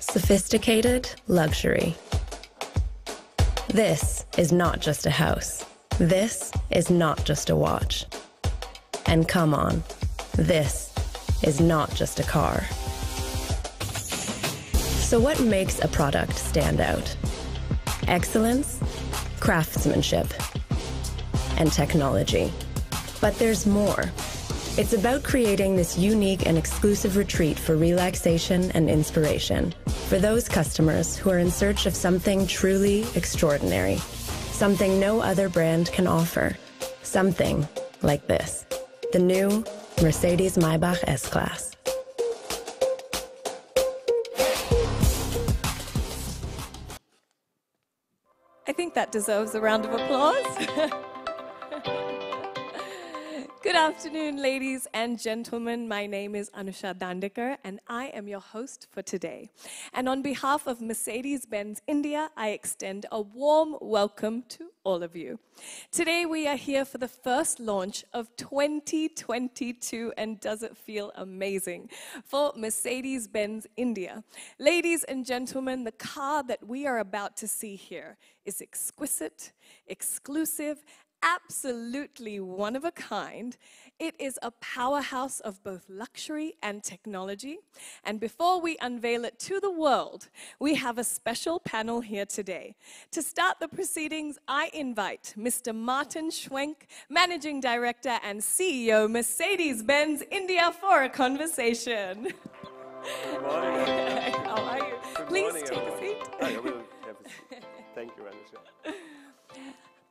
Sophisticated luxury. This is not just a house. This is not just a watch. And come on, this is not just a car. So, what makes a product stand out? Excellence, craftsmanship, and technology. But there's more. It's about creating this unique and exclusive retreat for relaxation and inspiration for those customers who are in search of something truly extraordinary, something no other brand can offer, something like this the new Mercedes Maybach S Class. I think that deserves a round of applause. Good afternoon, ladies and gentlemen. My name is Anusha Dandekar, and I am your host for today. And on behalf of Mercedes Benz India, I extend a warm welcome to all of you. Today, we are here for the first launch of 2022, and does it feel amazing for Mercedes Benz India? Ladies and gentlemen, the car that we are about to see here is exquisite, exclusive, absolutely one of a kind. It is a powerhouse of both luxury and technology. And before we unveil it to the world, we have a special panel here today. To start the proceedings, I invite Mr. Martin Schwenk, Managing Director and CEO, Mercedes Benz India, for a conversation. Good morning. How are you? Good Please morning, take a everyone. seat. I will have a seat. Thank you, Anusha.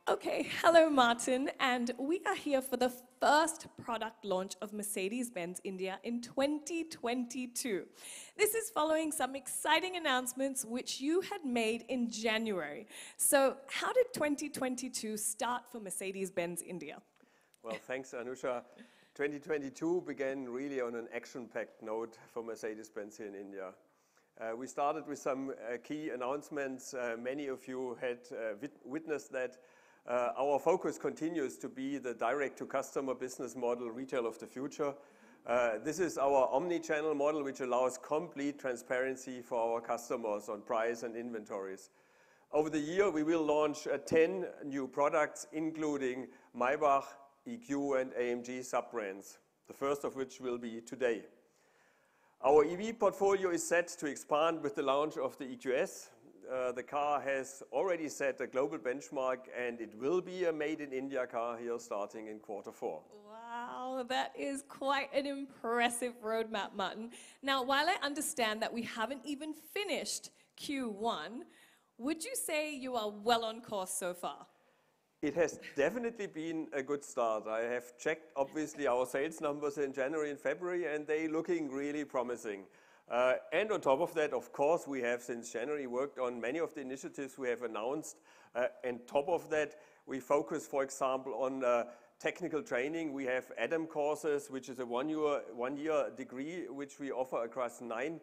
Okay, hello Martin, and we are here for the first product launch of Mercedes-Benz India in 2022. This is following some exciting announcements which you had made in January. So, how did 2022 start for Mercedes-Benz India? Well, thanks, Anusha. 2022 began really on an action-packed note for Mercedes-Benz in India. Uh, we started with some uh, key announcements. Uh, many of you had uh, wit- witnessed that. Uh, our focus continues to be the direct-to-customer business model, retail of the future. Uh, this is our omni-channel model, which allows complete transparency for our customers on price and inventories. Over the year, we will launch uh, 10 new products, including Maybach, EQ, and AMG sub-brands, the first of which will be today. Our EV portfolio is set to expand with the launch of the EQS. Uh, the car has already set a global benchmark, and it will be a made in India car here starting in quarter four. Wow, that is quite an impressive roadmap, Martin. Now, while I understand that we haven't even finished Q1, would you say you are well on course so far? It has definitely been a good start. I have checked, obviously, our sales numbers in January and February, and they're looking really promising. Uh, and on top of that, of course, we have since January worked on many of the initiatives we have announced. Uh, and top of that, we focus, for example, on uh, technical training. We have ADAM courses, which is a one-year one year degree, which we offer across nine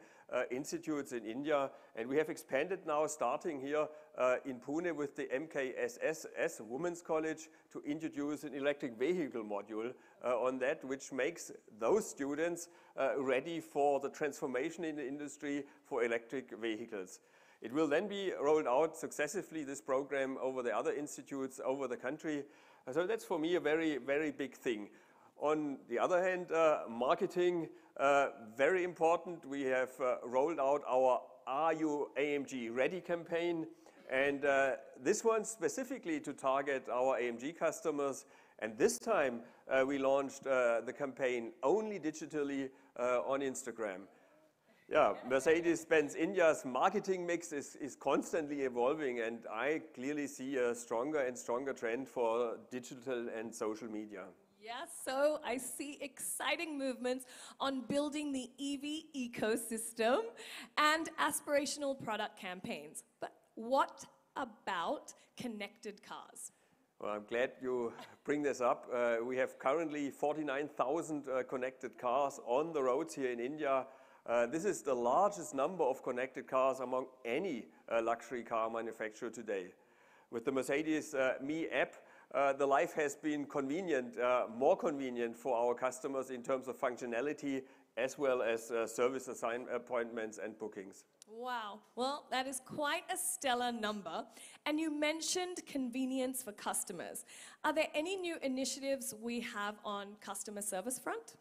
institutes in India. And we have expanded now, starting here uh, in Pune with the MKSS Women's College, to introduce an electric vehicle module uh, on that, which makes those students uh, ready for the transformation in the industry for electric vehicles. It will then be rolled out successively, this program, over the other institutes over the country. Uh, So that's for me a very, very big thing. On the other hand, uh, marketing, uh, very important. We have uh, rolled out our Are You AMG Ready campaign. And uh, this one specifically to target our AMG customers. And this time uh, we launched uh, the campaign only digitally uh, on Instagram. Yeah, Mercedes-Benz India's marketing mix is constantly evolving, and I clearly see a stronger and stronger trend for digital and social media. Yes, so I see exciting movements on building the EV ecosystem and aspirational product campaigns. But what about connected cars? Well, I'm glad you bring this up. Uh, we have currently 49,000 uh, connected cars on the roads here in India. Uh, this is the largest number of connected cars among any uh, luxury car manufacturer today. With the Mercedes uh, Me app, the life has been convenient, uh, more convenient for our customers in terms of functionality as well as uh, service assign appointments and bookings. Wow. Well, that is quite a stellar number. And you mentioned convenience for customers. Are there any new initiatives we have on customer service front?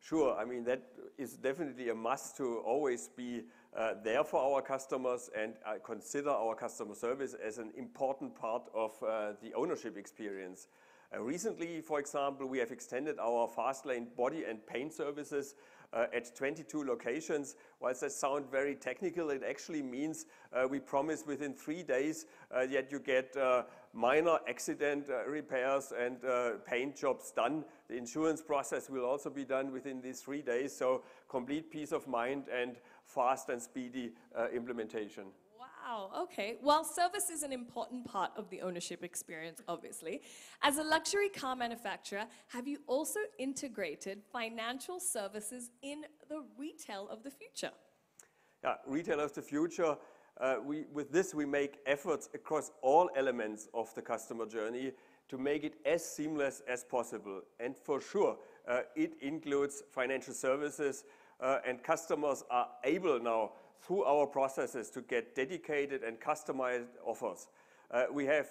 Sure. I mean, that is definitely a must to always be uh, there for our customers and uh, consider our customer service as an important part of uh, the ownership experience. Uh, recently, for example, we have extended our fast lane body and paint services uh, at 22 locations. Whilst that sounds very technical, it actually means uh, we promise within three days uh, that you get uh, minor accident uh, repairs and paint jobs done. The insurance process will also be done within these three days, so complete peace of mind and fast and speedy implementation. Wow, okay. Well, service is an important part of the ownership experience, obviously. As a luxury car manufacturer, have you also integrated financial services in the retail of the future? Yeah, retail of the future. Uh, we, with this, we make efforts across all elements of the customer journey to make it as seamless as possible. And for sure, uh, it includes financial services, uh, and customers are able now through our processes to get dedicated and customized offers. Uh, we have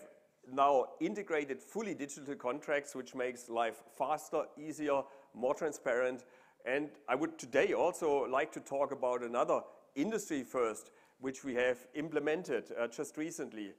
now integrated fully digital contracts, which makes life faster, easier, more transparent. And I would today also like to talk about another industry first, which we have implemented uh, just recently.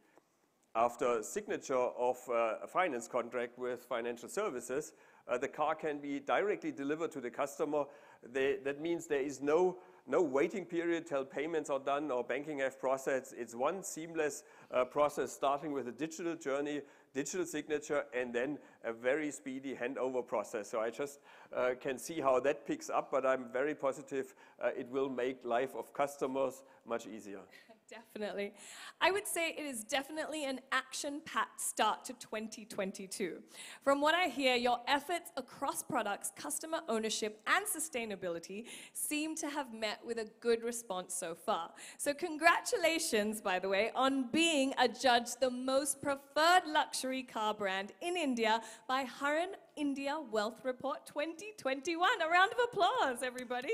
After signature of uh, a finance contract with financial services, uh, the car can be directly delivered to the customer. They, that means there is no no waiting period till payments are done or banking have processed. It's one seamless uh, process starting with a digital journey, digital signature, and then a very speedy handover process. So I just uh, can see how that picks up, but I'm very positive uh, it will make life of customers much easier. Definitely. I would say it is definitely an action-packed start to 2022. From what I hear, your efforts across products, customer ownership, and sustainability seem to have met with a good response so far. So congratulations, by the way, on being adjudged the most preferred luxury car brand in India by Hurun India Wealth Report 2021. A round of applause, everybody.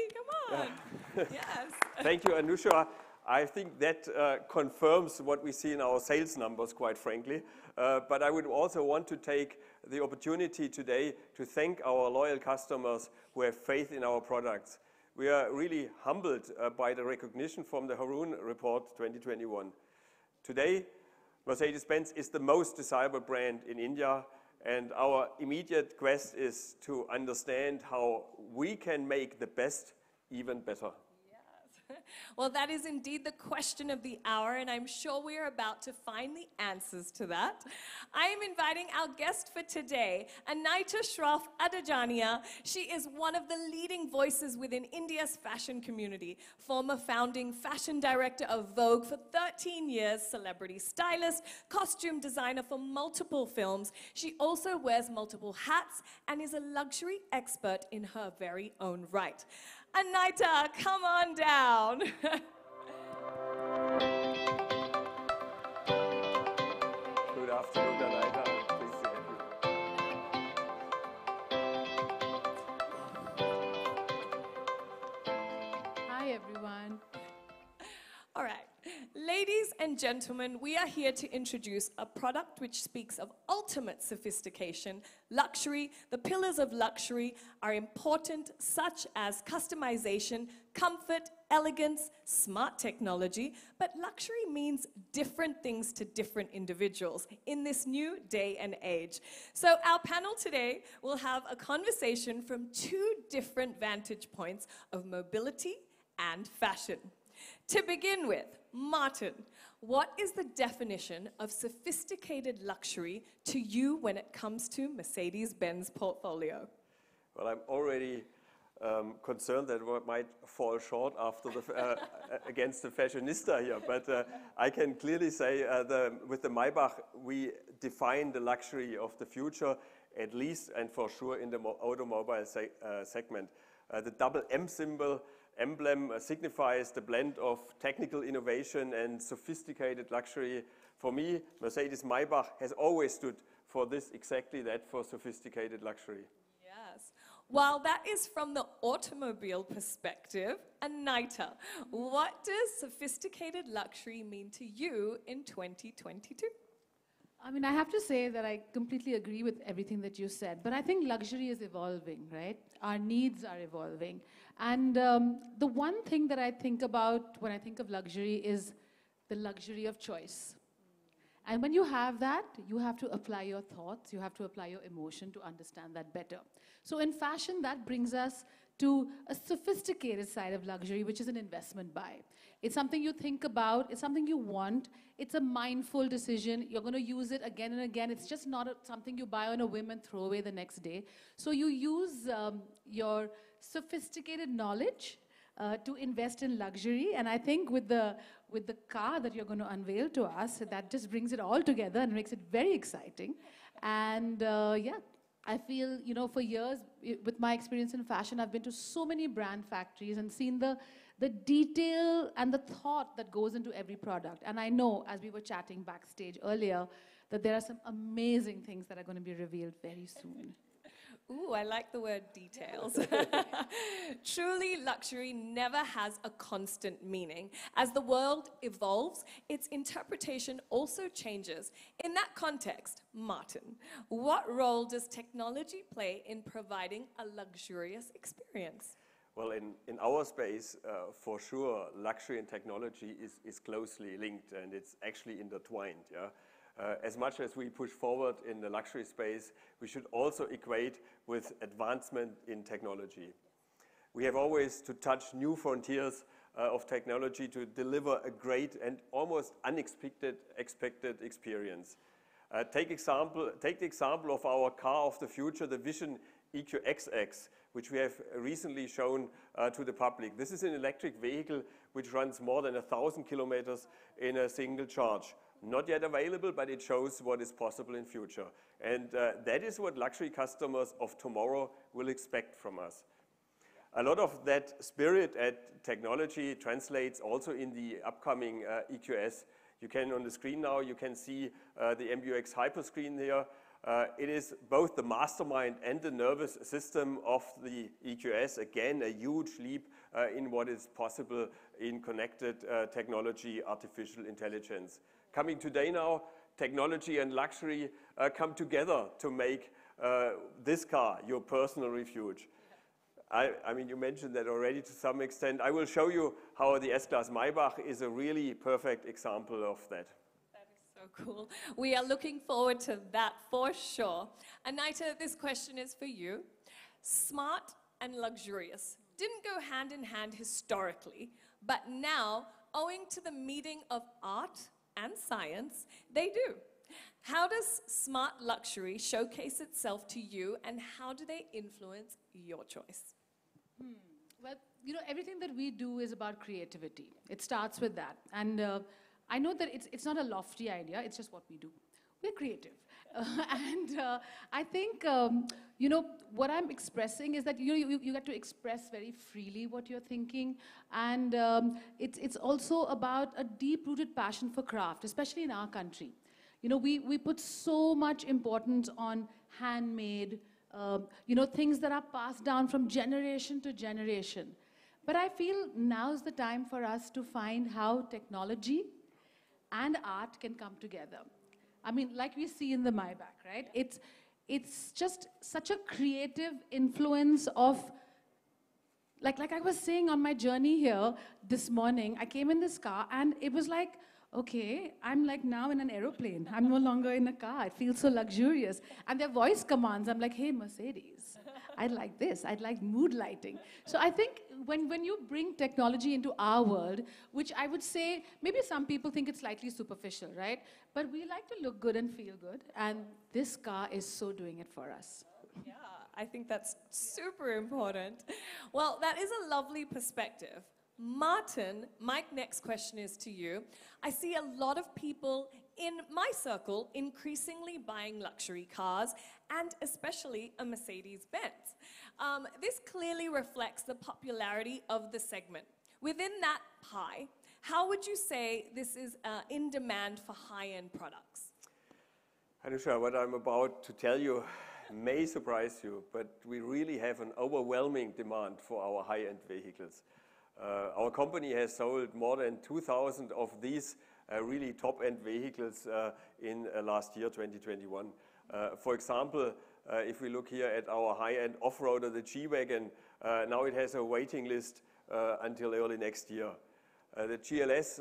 Come on. Yeah. yes. Thank you, Anusha. I think that uh, confirms what we see in our sales numbers, quite frankly. Uh, but I would also want to take the opportunity today to thank our loyal customers who have faith in our products. We are really humbled uh, by the recognition from the Hurun Report 2021. Today, Mercedes-Benz is the most desirable brand in India, and our immediate quest is to understand how we can make the best even better. well, that is indeed the question of the hour, and I'm sure we are about to find the answers to that. I am inviting our guest for today, Anita Shroff Adajania. She is one of the leading voices within India's fashion community, former founding fashion director of Vogue for 13 years, celebrity stylist, costume designer for multiple films. She also wears multiple hats and is a luxury expert in her very own right. Anita, come on down. Ladies and gentlemen, we are here to introduce a product which speaks of ultimate sophistication, luxury. The pillars of luxury are important, such as customization, comfort, elegance, smart technology, but luxury means different things to different individuals in this new day and age. So our panel today will have a conversation from two different vantage points of mobility and fashion. To begin with, Martin, what is the definition of sophisticated luxury to you when it comes to Mercedes-Benz portfolio? Well, I'm already um, concerned that it might fall short after the, uh, against the fashionista here, but uh, I can clearly say uh, the, with the Maybach, we define the luxury of the future, at least and for sure in the automobile se uh, segment. Uh, the double M symbol emblem uh, signifies the blend of technical innovation and sophisticated luxury. For me, Mercedes Maybach has always stood for this, exactly that, for sophisticated luxury. Yes. While that is from the automobile perspective, Anita, what does sophisticated luxury mean to you in 2022? I mean, I have to say that I completely agree with everything that you said, but I think luxury is evolving, right? Our needs are evolving. And um, the one thing that I think about when I think of luxury is the luxury of choice. And when you have that, you have to apply your thoughts, you have to apply your emotion to understand that better. So in fashion, that brings us to a sophisticated side of luxury, which is an investment buy. It's something you think about, it's something you want, it's a mindful decision. You're going to use it again and again. It's just not a, something you buy on a whim and throw away the next day. So you use um, your sophisticated knowledge uh, to invest in luxury. And I think with the, with the car that you're going to unveil to us, that just brings it all together and makes it very exciting. And uh, yeah, I feel, you know, for years, with my experience in fashion, I've been to so many brand factories and seen the, the detail and the thought that goes into every product. And I know, as we were chatting backstage earlier, that there are some amazing things that are going to be revealed very soon. Ooh, I like the word details. Truly, luxury never has a constant meaning. As the world evolves, its interpretation also changes. In that context, Martin, what role does technology play in providing a luxurious experience? Well, in, in our space, uh, for sure, luxury and technology is, is closely linked and it's actually intertwined. Yeah? Uh, as much as we push forward in the luxury space, we should also equate with advancement in technology. We have always to touch new frontiers uh, of technology to deliver a great and almost unexpected expected experience. Uh, take, example, take the example of our car of the future, the Vision EQXX, which we have recently shown uh, to the public. This is an electric vehicle which runs more than a thousand kilometers in a single charge. Not yet available, but it shows what is possible in future. And uh, that is what luxury customers of tomorrow will expect from us. A lot of that spirit at technology translates also in the upcoming uh, EQS. You can, on the screen now, you can see uh, the MBUX Hyperscreen here. Uh, it is both the mastermind and the nervous system of the EQS. Again, a huge leap uh, in what is possible in connected uh, technology, artificial intelligence coming today now, technology and luxury uh, come together to make uh, this car your personal refuge. I, I, mean, you mentioned that already to some extent. I will show you how the S-Class Maybach is a really perfect example of that. That is so cool. We are looking forward to that for sure. Anita, this question is for you. Smart and luxurious didn't go hand in hand historically, but now, owing to the meeting of art and science, they do. How does smart luxury showcase itself to you and how do they influence your choice? Hmm. Well, you know, everything that we do is about creativity. It starts with that. And uh, I know that it's, it's not a lofty idea, it's just what we do. We're creative. And uh, I think, um, you know, what I'm expressing is that you, you, you get to express very freely what you're thinking. And um, it's, it's also about a deep-rooted passion for craft, especially in our country. You know, we, we put so much importance on handmade, um, you know, things that are passed down from generation to generation. But I feel now's the time for us to find how technology and art can come together. I mean, like we see in the Maybach, right? It's, it's just such a creative influence of, like, like I was saying on my journey here this morning, I came in this car and it was like, okay, I'm like now in an aeroplane. I'm no longer in a car. It feels so luxurious. And their voice commands, I'm like, hey, Mercedes, I'd like this. I'd like mood lighting. So I think when, when you bring technology into our world, which I would say maybe some people think it's slightly superficial, right? But we like to look good and feel good. And this car is so doing it for us. Yeah, I think that's super important. Well, that is a lovely perspective. Martin, my next question is to you. I see a lot of people in my circle increasingly buying luxury cars and especially a Mercedes Benz. Um, this clearly reflects the popularity of the segment. Within that pie, how would you say this is uh, in demand for high end products? Anusha, what I'm about to tell you may surprise you, but we really have an overwhelming demand for our high-end vehicles. Uh, our company has sold more than 2,000 of these really top-end vehicles uh, in uh, last year, 2021. Uh, for example, uh, if we look here at our high-end off-roader, the G-Wagon, now it has a waiting list until early next year. the GLS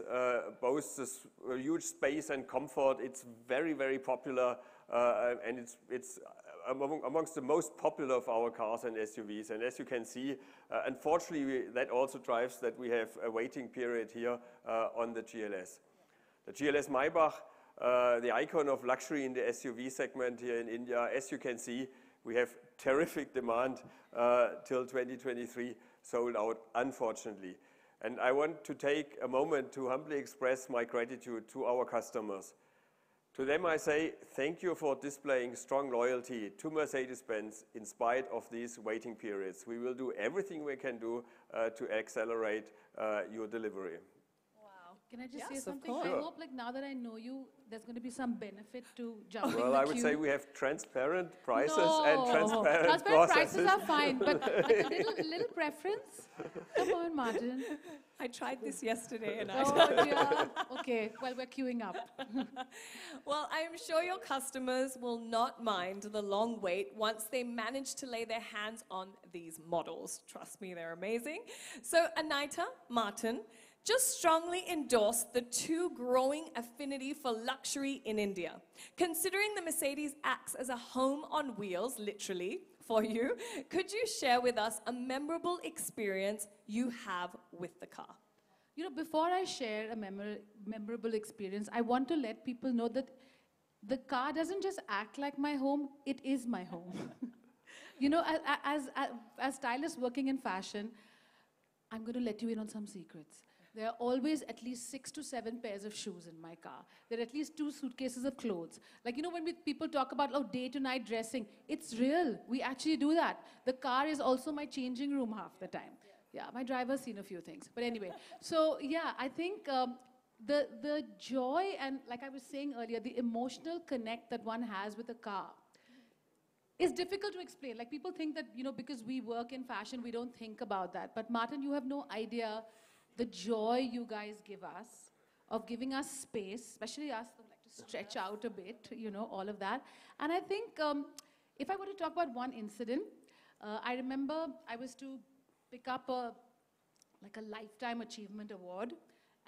boasts a huge space and comfort. It's very, very popular and it's, amongst the most popular of our cars and SUVs. And as you can see, uh, unfortunately, that also drives that we have a waiting period here uh, on the GLS. The GLS Maybach, uh, the icon of luxury in the SUV segment here in India, as you can see, we have terrific demand uh, till 2023, sold out, unfortunately. And I want to take a moment to humbly express my gratitude to our customers. To them I say, thank you for displaying strong loyalty to Mercedes-Benz in spite of these waiting periods. We will do everything we can do uh, to accelerate uh, your delivery. Can I just yes, say something? I hope, like, now that I know you, there's going to be some benefit to jumping Well, I would queue. say we have transparent prices no. and transparent, transparent processes. prices are fine, but like a little, little preference. Come on, Martin. I tried this yesterday and I. Oh, yeah. Okay, well, we're queuing up. well, I am sure your customers will not mind the long wait once they manage to lay their hands on these models. Trust me, they're amazing. So, Anita, Martin, just strongly endorse the two growing affinity for luxury in India. Considering the Mercedes acts as a home on wheels, literally, for you, could you share with us a memorable experience you have with the car? You know, before I share a memor memorable experience, I want to let people know that the car doesn't just act like my home, it is my home. you know, as, as, as, as stylists working in fashion, I'm going to let you in on some secrets. There are always at least six to seven pairs of shoes in my car. There are at least two suitcases of clothes. Like, you know, when we, people talk about, oh, day to night dressing, it's real. We actually do that. The car is also my changing room half the time. Yeah, my driver's seen a few things. But anyway, so yeah, I think um, the, the joy and, like I was saying earlier, the emotional connect that one has with a car is difficult to explain. Like people think that, you know, because we work in fashion, we don't think about that. But Martin, you have no idea the joy you guys give us of giving us space, especially us who like to stretch out a bit, you know, all of that. And I think um, if I were to talk about one incident, uh, I remember I was to pick up a like a lifetime achievement award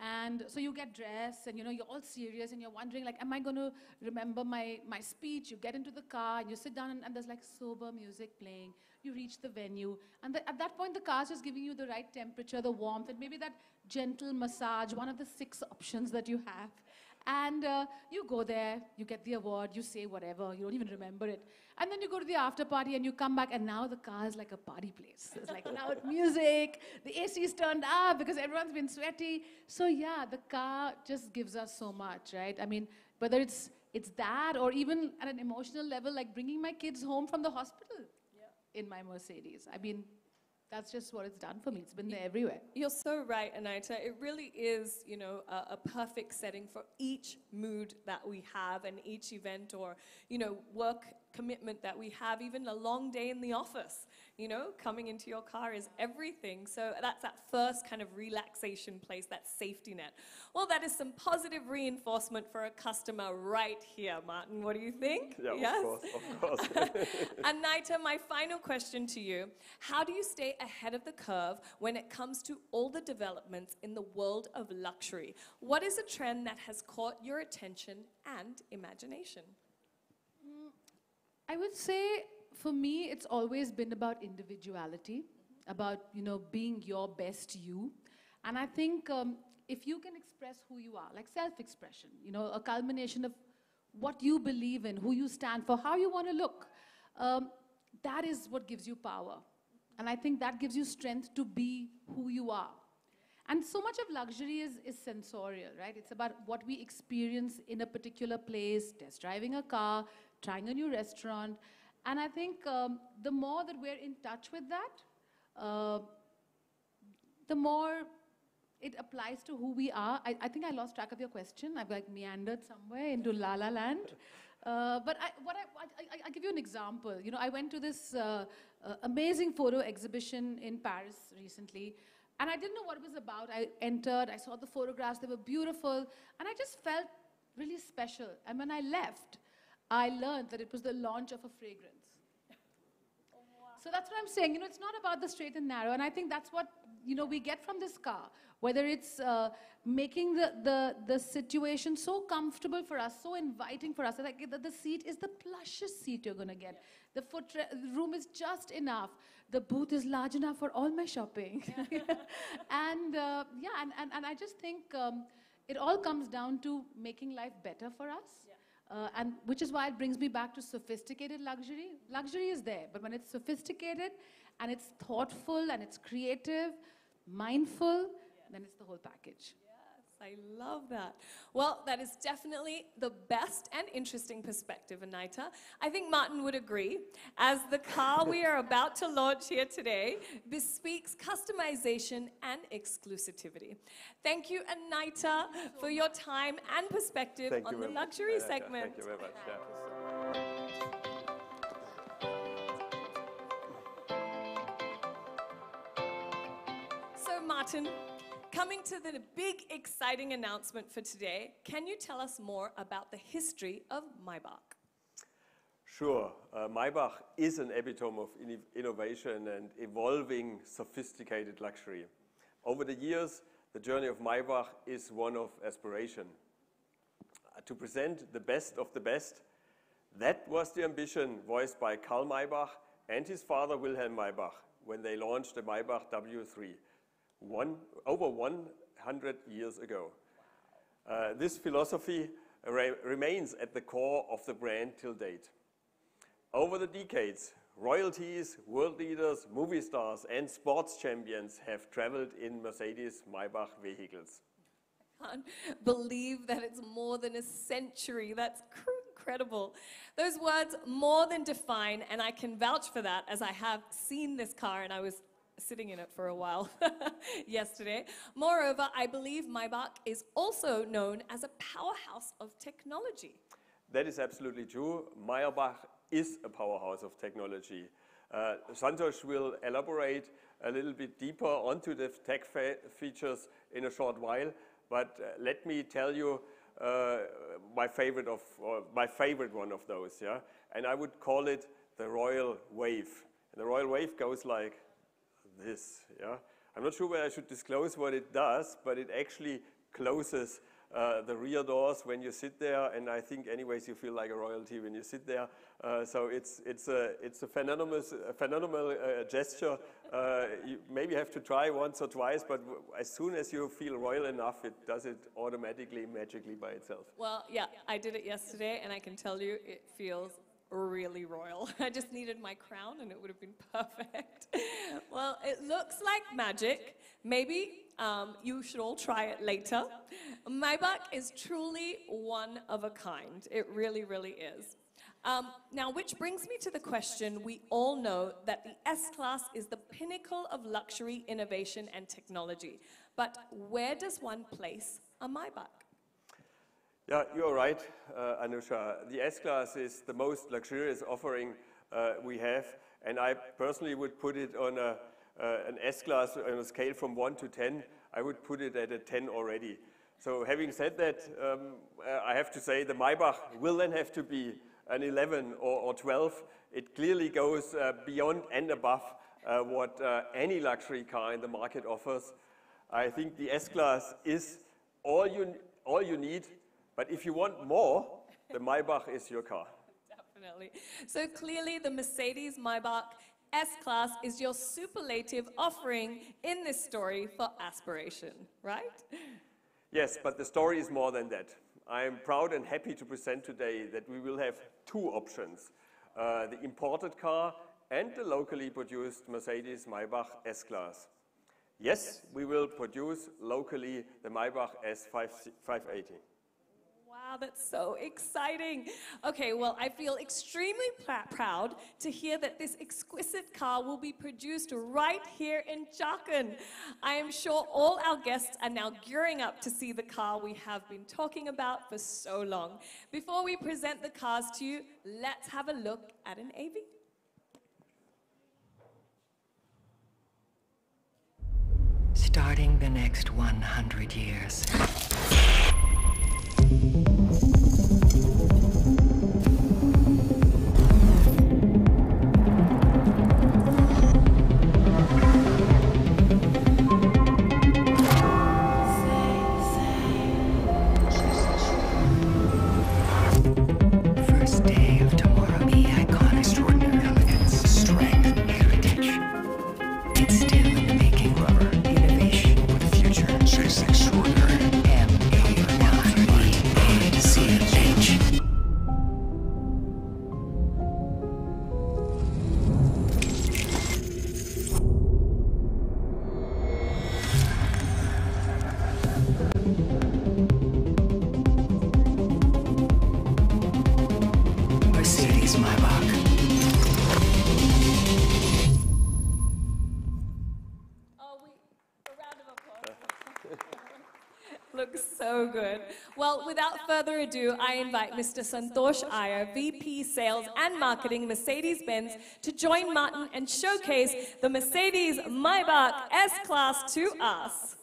and so you get dressed and you know you're all serious and you're wondering like am i going to remember my my speech? You get into the car and you sit down and, and there's like sober music playing. You reach the venue. And the, at that point the car's just giving you the right temperature the warmth and maybe that gentle massage one of the six options that you have and uh, you go there, you get the award, you say whatever, you don't even remember it. And then you go to the after party and you come back, and now the car is like a party place. It's like loud music, the AC is turned up because everyone's been sweaty. So, yeah, the car just gives us so much, right? I mean, whether it's, it's that or even at an emotional level, like bringing my kids home from the hospital yeah. in my Mercedes. I mean, that's just what it's done for me. It's been there everywhere. You're so right, Anita. It really is, you know, a, a, perfect setting for each mood that we have and each event or, you know, work commitment that we have, even a long day in the office. You know, coming into your car is everything. So that's that first kind of relaxation place, that safety net. Well, that is some positive reinforcement for a customer right here, Martin. What do you think? Yeah, yes? of course, of course. Anita, my final question to you. How do you stay ahead of the curve when it comes to all the developments in the world of luxury? What is a trend that has caught your attention and imagination? Mm, I would say for me, it's always been about individuality, about you know being your best you, and I think um, if you can express who you are, like self-expression, you know, a culmination of what you believe in, who you stand for, how you want to look, um, that is what gives you power, and I think that gives you strength to be who you are. And so much of luxury is, is sensorial, right? It's about what we experience in a particular place, test driving a car, trying a new restaurant. And I think um, the more that we're in touch with that, uh, the more it applies to who we are. I, I, think I lost track of your question. I've like meandered somewhere into La La Land. Uh, but I, what I, I, I, give you an example. You know, I went to this uh, uh, amazing photo exhibition in Paris recently, and I didn't know what it was about. I entered, I saw the photographs, they were beautiful, and I just felt really special. And when I left, I learned that it was the launch of a fragrance. So that's what I'm saying. You know, it's not about the straight and narrow. And I think that's what, you know, we get from this car. Whether it's uh, making the, the, the situation so comfortable for us, so inviting for us. Like the, the seat is the plushest seat you're going to get. The foot room is just enough. The booth is large enough for all my shopping. Yeah. and uh, yeah, and, and, and I just think um, it all comes down to making life better for us. Yeah. Uh, and which is why it brings me back to sophisticated luxury. Luxury is there, but when it's sophisticated and it's thoughtful and it's creative, mindful, yeah. then it's the whole package. I love that. Well, that is definitely the best and interesting perspective, Anita. I think Martin would agree, as the car we are about to launch here today bespeaks customization and exclusivity. Thank you, Anita, for your time and perspective Thank on the luxury much. segment. Thank you very much. Yeah. Martin, Coming to the big, exciting announcement for today, can you tell us more about the history of Maybach? Sure. Uh, Maybach is an epitome of in innovation and evolving sophisticated luxury. Over the years, the journey of Maybach is one of aspiration. Uh, to present the best of the best, that was the ambition voiced by Karl Maybach and his father Wilhelm Maybach when they launched the Maybach W3 one, over 100 years ago. Uh, this philosophy re remains at the core of the brand till date. Over the decades, royalties, world leaders, movie stars, and sports champions have traveled in Mercedes Maybach vehicles. I can't believe that it's more than a century. That's incredible. Those words more than define, and I can vouch for that as I have seen this car and I was sitting in it for a while yesterday. Moreover, I believe Maybach is also known as a powerhouse of technology. That is absolutely true. Maybach is a powerhouse of technology. Uh, Santosh will elaborate a little bit deeper onto the tech features in a short while, but uh, let me tell you uh, my favorite of my favorite one of those, yeah. And I would call it the Royal Wave. And the Royal Wave goes like this. Yeah? I'm not sure whether I should disclose what it does, but it actually closes uh, the rear doors when you sit there, and I think anyways you feel like a royalty when you sit there. Uh, so it's, it's a, it's a phenomenal, a phenomenal uh, gesture. Uh, you maybe have to try once or twice, but as soon as you feel royal enough, it does it automatically, magically by itself. Well, yeah, I did it yesterday, and I can tell you it feels really royal. I just needed my crown and it would have been perfect. well, it looks like magic. Maybe um, you should all try it later. Maybach is truly one of a kind. It really, really is. Um, now, which brings me to the question we all know that the S-Class is the pinnacle of luxury innovation and technology. But where does one place a Maybach? Yeah, you're right, uh, Anusha. The S-Class is the most luxurious offering uh, we have, and I personally would put it on a, uh, an S-Class on a scale from 1 to 10. I would put it at a 10 already. So having said that, um, uh, I have to say the Maybach will then have to be an 11 or, or 12. It clearly goes uh, beyond and above uh, what any luxury car in the market offers. I think the S-Class is all you, all you need but if you want more, the Maybach is your car. Definitely. So clearly the Mercedes Maybach S-Class is your superlative offering in this story for aspiration, right? Yes, but the story is more than that. I am proud and happy to present today that we will have two options, uh, the imported car and the locally produced Mercedes Maybach S-Class. Yes, we will produce locally the Maybach S580. Wow, that's so exciting. Okay, well, I feel extremely pr- proud to hear that this exquisite car will be produced right here in Chakan. I am sure all our guests are now gearing up to see the car we have been talking about for so long. Before we present the cars to you, let's have a look at an AV. Starting the next 100 years. Well, without further ado, I invite Mr. Santosh Iyer, VP Sales and Marketing, Mercedes-Benz, to join Martin and showcase the Mercedes Maybach S-Class to us.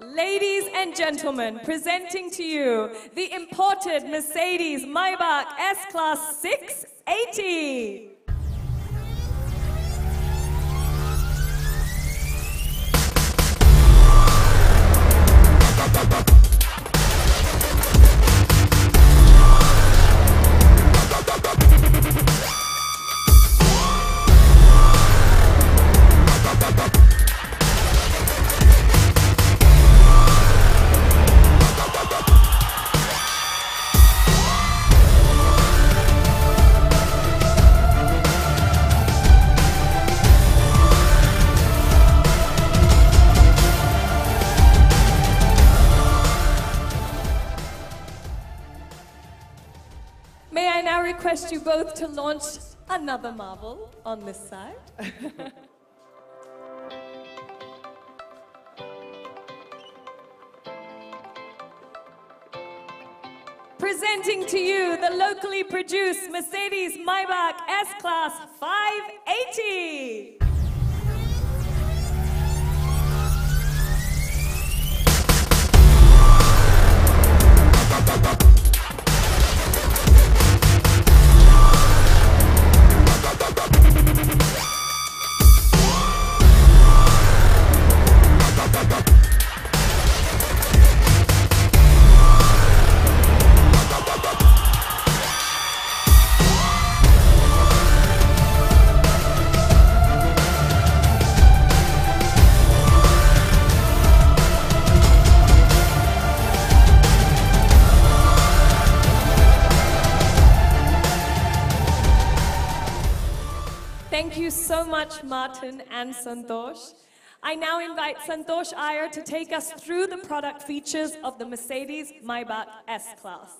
Ladies and gentlemen, presenting to you the imported Mercedes Maybach S-Class 680. Bye-bye. May I now request you both to launch another marvel on this side? Presenting to you the locally produced Mercedes Maybach S-Class 580. Much, Martin and Santosh. I now invite Santosh Iyer to take us through the product features of the Mercedes Maybach S-Class.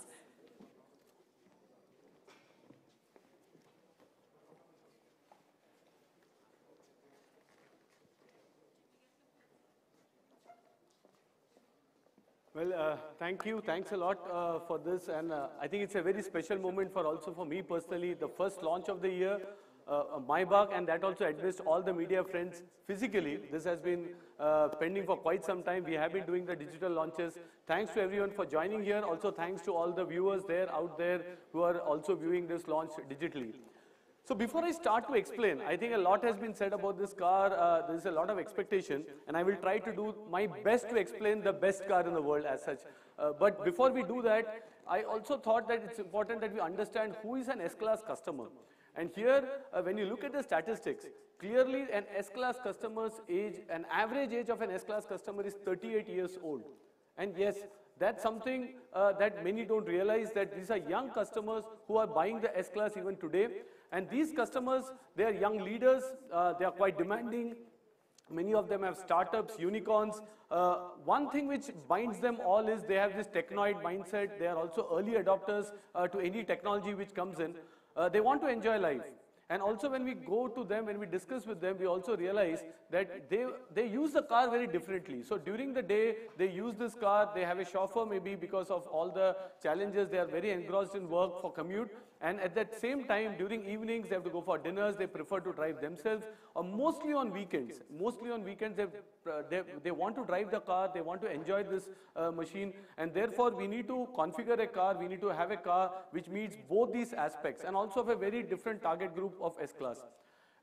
Well, uh, thank you. Thanks a lot uh, for this. And uh, I think it's a very special moment for also for me personally, the first launch of the year, uh, Maybach, and that also addressed all the media friends physically. This has been uh, pending for quite some time. We have been doing the digital launches. Thanks to everyone for joining here. Also, thanks to all the viewers there out there who are also viewing this launch digitally. So before I start to explain, I think a lot has been said about this car. Uh, there is a lot of expectation, and I will try to do my best to explain the best car in the world as such. Uh, but before we do that, I also thought that it's important that we understand who is an S-Class customer. And here, uh, when you look at the statistics, clearly an S-Class customer's age, an average age of an S-Class customer is 38 years old. And yes, that's something uh, that many don't realize that these are young customers who are buying the S-Class even today. And these customers, they are young leaders, uh, they are quite demanding, Many of them have startups, unicorns. Uh, one thing which binds them all is they have this technoid mindset. They are also early adopters uh, to any technology which comes in. Uh, they want to enjoy life. And also when we go to them, when we discuss with them, we also realize that they, they use the car very differently. So during the day, they use this car, they have a chauffeur maybe because of all the challenges, they are very engrossed in work for commute. And at that same time, during evenings, they have to go for dinners, they prefer to drive themselves, or mostly on weekends. Mostly on weekends, they, uh, they, they want to drive the car, they want to enjoy this uh, machine, and therefore we need to configure a car, we need to have a car which meets both these aspects, and also have a very different target group of S-Class.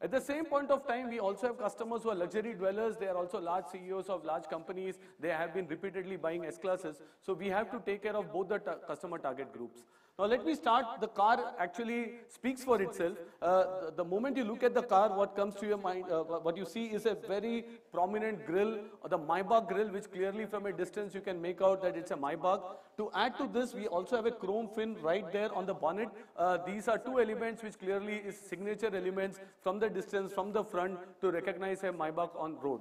At the same point of time, we also have customers who are luxury dwellers. They are also large CEOs of large companies. They have been repeatedly buying S-classes. So we have to take care of both the customer target groups. Now let me start. The car actually speaks for itself. Uh, the, moment you look at the car, what comes to your mind, uh, what you see is a very prominent grill, the Maybach grill, which clearly from a distance you can make out that it's a Maybach. To add to this, we also have a chrome fin right there on the bonnet. Uh, these are two elements which clearly is signature elements from the distance, from the front to recognize a Maybach on road.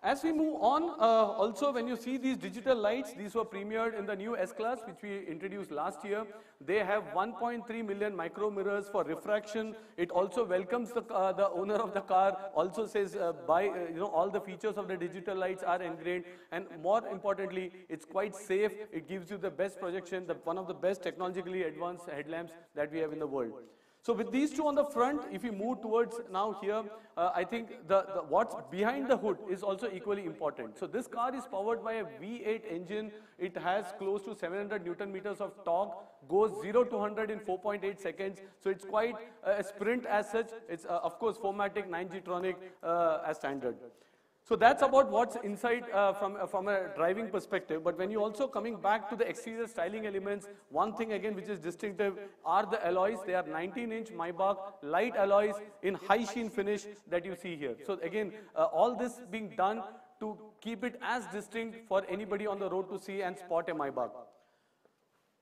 As we move on, uh, also when you see these digital lights, these were premiered in the new S-Class, which we introduced last year. They have 1.3 million micro mirrors for refraction. It also welcomes the, uh, the owner of the car, also says, uh, by, uh, you know, all the features of the digital lights are ingrained. And more importantly, it's quite safe. It gives you the best projection, the, one of the best technologically advanced headlamps that we have in the world. So with these two on the front, if we move towards now here, uh, I think the, the, what's behind the hood is also equally important. So this car is powered by a V8 engine. It has close to 700 Newton meters of torque, goes 0 to 100 in 4.8 seconds. So it's quite a sprint as such. It's uh, of course 4MATIC 9G uh, as standard. So that's about what's inside uh, from, uh, from a driving perspective. But when you also coming back to the exterior styling elements, one thing again which is distinctive are the alloys. They are 19-inch Maybach light alloys in high sheen finish that you see here. So again, uh, all this being done to keep it as distinct for anybody on the road to see and spot a Maybach.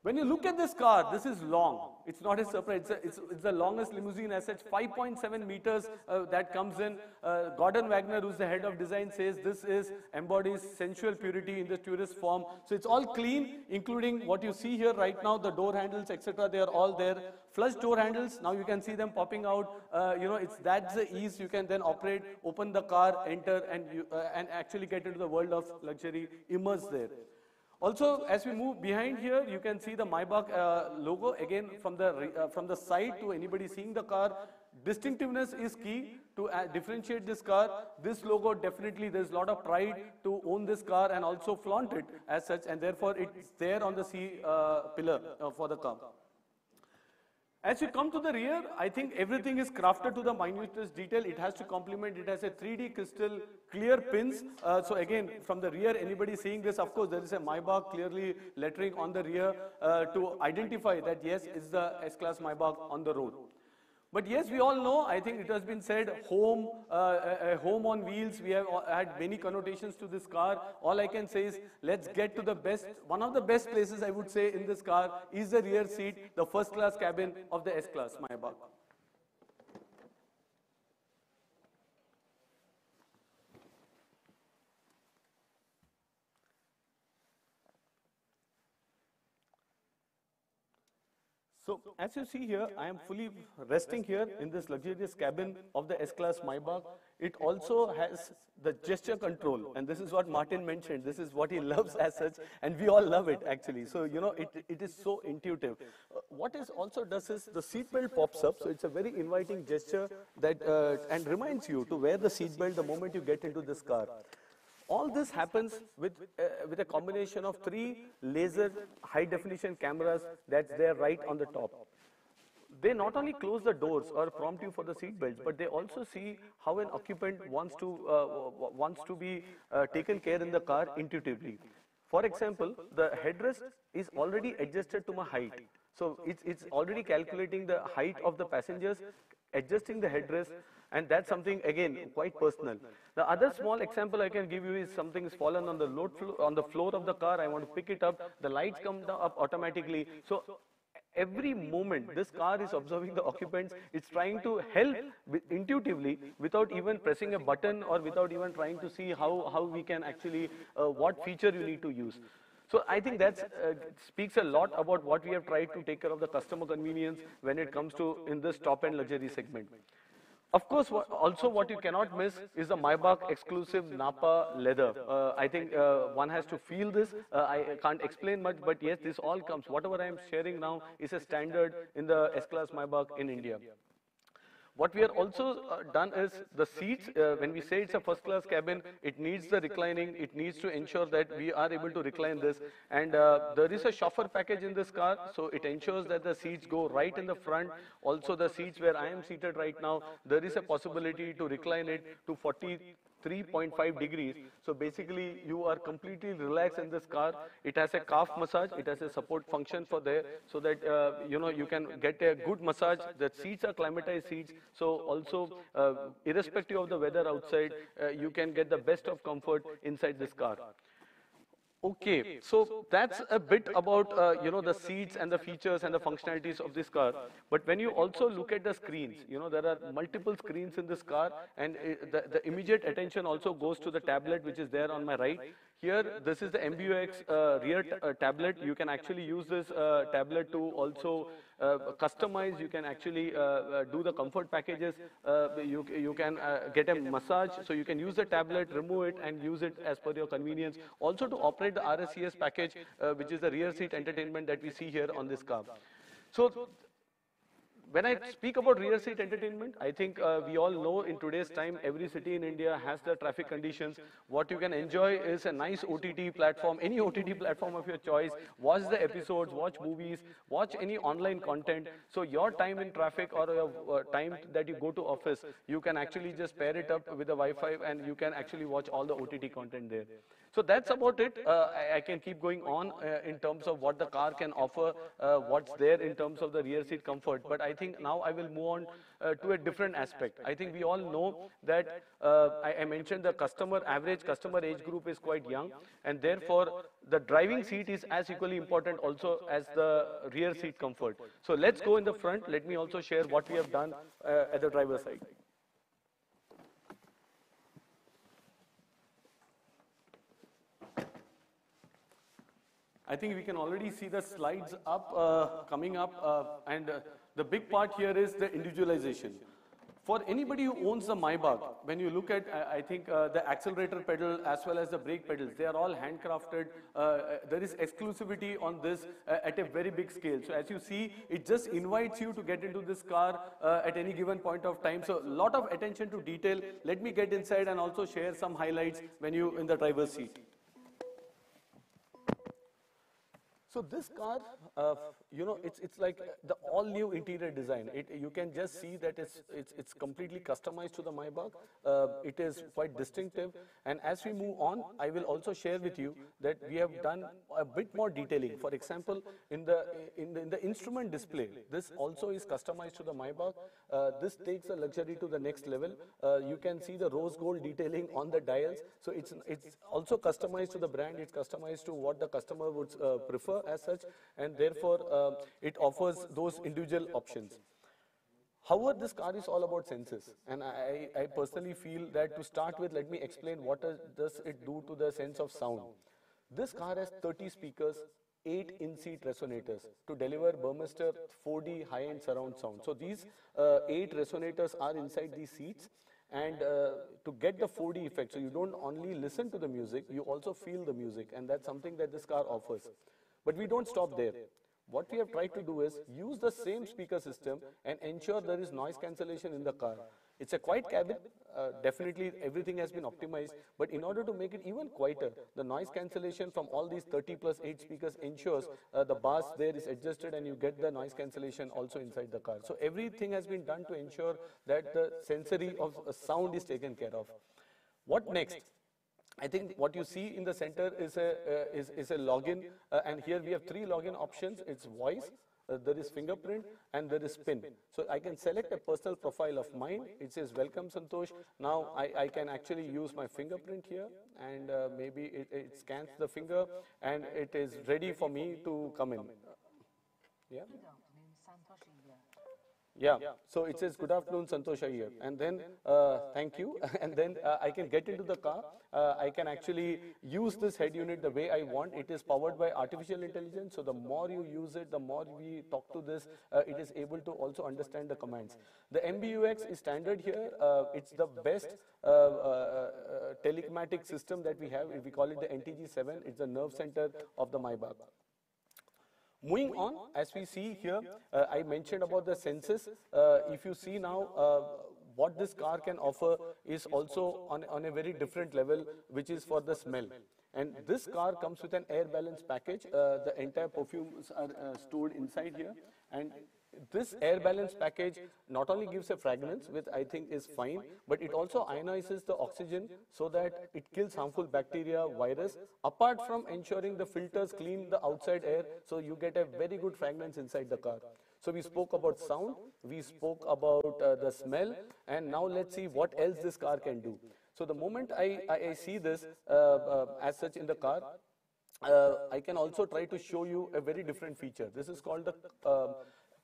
When you look at this car, this is long. It's not a surprise. It's, a, it's, it's the longest limousine as such, 5.7 meters uh, that comes in. Uh, Gorden Wagener, who's the head of design, says this is embodies sensual purity in the tourist form. So it's all clean, including what you see here right now, the door handles, etc. They are all there. Flush door handles, now you can see them popping out. Uh, you know, it's that's the ease. You can then operate, open the car, enter, and, you, uh, and actually get into the world of luxury, immerse there. Also, as we move behind here, you can see the Maybach uh, logo again from the uh, from the side to anybody seeing the car. Distinctiveness is key to uh, differentiate this car. This logo definitely there's a lot of pride to own this car and also flaunt it as such, and therefore it's there on the C uh, pillar uh, for the car. As you come to the rear, I think everything is crafted to the minutest detail. It has to complement, it has a 3D crystal clear pins. Uh, so again, from the rear, anybody seeing this, of course, there is a Maybach clearly lettering on the rear uh, to identify that yes, it's the S-Class Maybach on the road. But yes, we all know, I think it has been said, home, uh, a, home on wheels, we have had many connotations to this car. All I can say is, let's get to the best, one of the best places I would say in this car is the rear seat, the first class cabin of the S-Class my Maybach. So as you see here, I am fully resting here in this luxurious cabin of the S-Class Maybach. It also has the gesture control, and this is what Martin mentioned. This is what he loves as such, and we all love it actually. So, you know, it, it is so intuitive. Uh, what is also does is the seatbelt pops up, so it's a very inviting gesture that, uh, and reminds you to wear the seatbelt the moment you get into this car. All this happens with, uh, with a combination of three laser high definition cameras that's there right on the top. They not only close the doors or prompt you for the seat belts, but they also see how an occupant wants to, uh, wants to be uh, taken care in the car intuitively. For example, the headrest is already adjusted to my height. So it's, it's already calculating the height of the passengers, adjusting the headrest, and that's something, again, quite personal. The other small example I can give you is something is fallen on the, on the floor of the car. I want to pick it up. The lights come up automatically. So every moment this car is observing the occupants it's trying to help intuitively without even pressing a button or without even trying to see how, how we can actually uh, what feature you need to use so I think that uh, speaks a lot about what we have tried to take care of the customer convenience when it comes to in this top-end luxury segment. Of course, wha- also what you cannot miss is the Maybach exclusive Nappa leather. Uh, I think uh, one has to feel this. Uh, I can't explain much, but yes, this all comes. Whatever I am sharing now is a standard in the S-Class Maybach in India. What we are also uh, done is the seats, uh, when we say it's a first class cabin, it needs the reclining, it needs to ensure that we are able to recline this. And uh, there is a chauffeur package in this car, so it ensures that the seats go right in the front. Also the seats where I am seated right now, there is a possibility to recline it to 40 3.5 degrees. So basically, you are completely relaxed in this car. It has a calf massage. It has a support function for there, so that uh, you know you can get a good massage. The seats are climatized seats, so also uh, irrespective of the weather outside, uh, you can get the best of comfort inside this car. Okay, so that's a bit about, uh, you know, the seats and the features and the functionalities of this car. But when you also look at the screens, you know, there are multiple screens in this car and uh, the, the immediate attention also goes to the tablet which is there on my right. Here, this is the MBUX uh, rear uh, tablet. You can actually use this uh, tablet to also uh, customize. You can actually uh, uh, do the comfort packages. You, you can get a massage. So you can use the tablet, remove it, and use it as per your convenience. Also to operate the RSCS package, which is the rear seat entertainment that we see here on this car. So when I speak about rear seat entertainment, I think uh, we all know in today's time, every city in India has the traffic conditions. What you can enjoy is a nice OTT platform, any OTT platform of your choice. Watch the episodes, watch movies, watch any online content. So your time in traffic or your uh, time that you go to office, you can actually just pair it up with the Wi-Fi and you can actually watch all the OTT content there. So that's about it. Uh, I, I can keep going on uh, in terms of what the car can offer, uh, what's there in terms of the rear seat comfort. But I think now I will move on uh, to a different aspect. I think we all know that uh, I, I mentioned the customer average customer age group is quite young, and therefore the driving seat is as equally important also as the rear seat comfort. So let's go in the front. Let me also share what we have done uh, at the driver's side. I think we can already see the slides up, uh, coming up, uh, and uh, the big part here is the individualization. For anybody who owns the Maybach, when you look at, I I think, uh, the accelerator pedal as well as the brake pedals, they are all handcrafted. Uh, uh, there is exclusivity on this at a very big scale. So as you see, it just invites you to get into this car at any given point of time. So a lot of attention to detail. Let me get inside and also share some highlights when you in the driver's seat. So this car, uh, you know, it's, it's like the all new interior design. It, you can just see that it's, it's, it's completely customized to the Maybach. Uh, it is quite distinctive. And as we move on, I will also share with you that we have done a bit more detailing. For example, in the, in the, in the instrument display, this also is customized to the Maybach. Uh, this takes the luxury to the next level. Uh, you can see the rose gold detailing on the dials. So it's, it's also customized to the brand. It's customized to what the customer would uh, prefer as such, and therefore uh, it offers those individual options. However, this car is all about senses, and I, I personally feel that to start with, let me explain what does- does it do to the sense of sound. This car has 30 speakers, 8 in-seat resonators to deliver Burmester 4D high-end surround sound. So these uh, 8 resonators are inside these seats, and uh, to get the 4D effect, so you don't only listen to the music, you also feel the music, and that's something that this car offers. But we don't stop there. What we have tried to do is use the same speaker system and ensure there is noise cancellation in the car. It's a quiet cabin, uh, definitely everything has been optimized, but in order to make it even quieter, the noise cancellation from all these 30 plus 8 speakers ensures uh, the bass there is adjusted and you get the noise cancellation also inside the car. So everything has been done to ensure that the sensory of uh, sound is taken care of. What next? I think what you see in the center is a, uh, is, is a login, uh, and here we have three login options. It's voice, uh, there is fingerprint, and there is PIN. So I can select a personal profile of mine. It says, welcome Santosh. Now I, I can actually use my fingerprint here, and uh, maybe it, it scans the finger, and it is ready for me to come in. Yeah? Yeah, so it says, good afternoon, Santosh here. And then, uh, thank you. and then uh, I can get into the car. Uh, I can actually use this head unit the way I want. It is powered by artificial intelligence. So the more you use it, the more we talk to this, uh, it is able to also understand the commands. The MBUX is standard here. Uh, it's the best uh, telematic system that we have. We call it the NTG7. It's the nerve center of the Maybach. Moving on, as we see here, uh, I mentioned about the senses. Uh, if you see now, uh, what this car can offer is also on, on a very different level, which is for the smell. And this car comes with an air balance package. Uh, the entire perfumes are uh, stored inside here. And this air balance package not only gives a fragrance, which I think is fine, but it also ionizes the oxygen so that it kills harmful bacteria, virus, apart from ensuring the filters clean the outside air, so you get a very good fragrance inside the car. So we spoke about sound, we spoke about uh, the smell, and now let's see what else this car can do. So the moment I, I, I see this uh, uh, as such in the car, uh, I can also try to show you a very different feature. This is called the uh,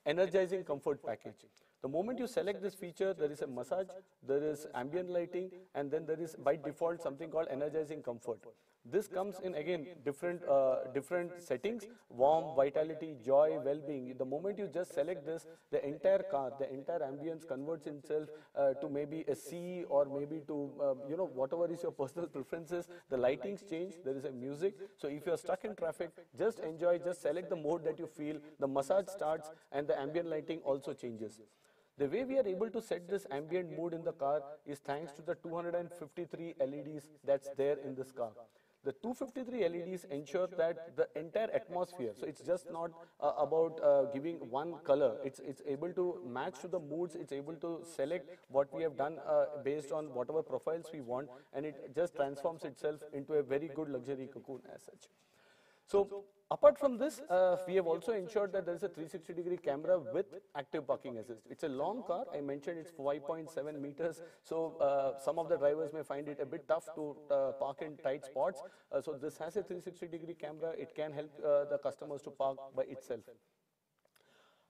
energizing comfort package. The moment you select this feature, there is a massage, there is ambient lighting, and then there is by default something called energizing comfort. This comes in again different uh, different settings: warm, vitality, joy, well-being. The moment you just select this, the entire car, the entire ambience converts itself uh, to maybe a sea or maybe to uh, you know whatever is your personal preferences. The lightings change. There is a music. So if you are stuck in traffic, just enjoy. Just select the mode that you feel. The massage starts, and the ambient lighting also changes. The way we are able to set this ambient mood in the car is thanks to the 253 LEDs that's there in this car. The 253 LEDs ensure that the entire atmosphere, so it's just not uh, about uh, giving one color, it's, it's able to match to the moods, it's able to select what we have done uh, based on whatever profiles we want, and it just transforms itself into a very good luxury cocoon as such. So apart from this, uh, we have also ensured that there is a 360 degree camera with active parking assist. It's a long car. I mentioned it's 5.7 meters. So uh, some of the drivers may find it a bit tough to uh, park in tight spots. Uh, so this has a 360 degree camera. It can help uh, the customers to park by itself.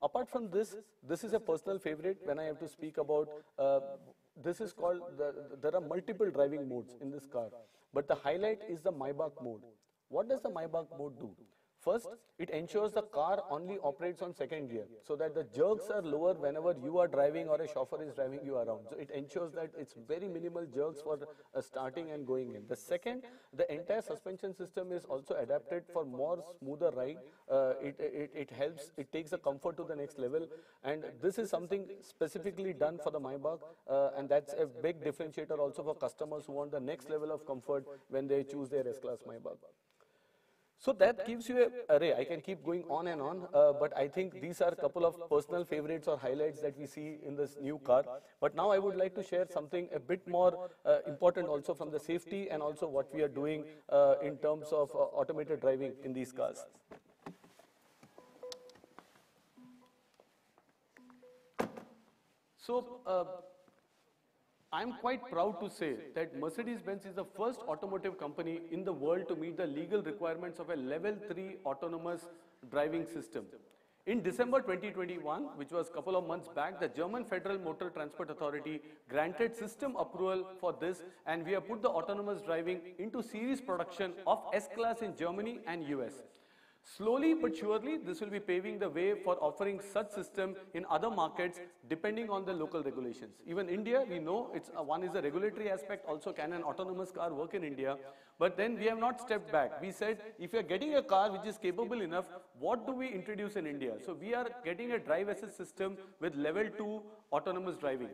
Apart from this, this is a personal favorite when I have to speak about, uh, this is called, the, there are multiple driving modes in this car, but the highlight is the Maybach mode. What does the Maybach mode do? First, it ensures the car only operates on second gear, so that the jerks are lower whenever you are driving or a chauffeur is driving you around. So it ensures that it's very minimal jerks for uh, starting and going in. The second, the entire suspension system is also adapted for more smoother ride. Uh, it, it, it helps, it takes the comfort to the next level. And this is something specifically done for the Maybach, uh, and that's a big differentiator also for customers who want the next level of comfort when they choose their S-Class Maybach. So that gives you a array. I can keep going on and on, uh, but I think these are a couple of personal favorites or highlights that we see in this new car. But now I would like to share something a bit more uh, important also from the safety and also what we are doing uh, in terms of uh, automated driving in these cars. So, uh, I'm quite proud to say that Mercedes-Benz is the first automotive company in the world to meet the legal requirements of a level 3 autonomous driving system. In December 2021, which was a couple of months back, the German Federal Motor Transport Authority granted system approval for this and we have put the autonomous driving into series production of S-Class in Germany and US. Slowly but surely, this will be paving the way for offering such system in other markets depending on the local regulations. Even India, we know it's uh, one is the regulatory aspect. Also, can an autonomous car work in India? But then we have not stepped back. We said, if you are getting a car which is capable enough, what do we introduce in India? So we are getting a drive assist system with level two autonomous driving.